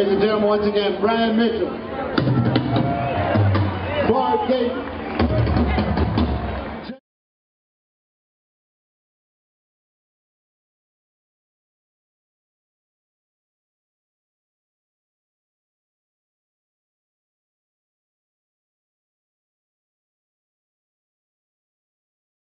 Ladies and gentlemen, once again, Brian Mitchell, Clark Gates,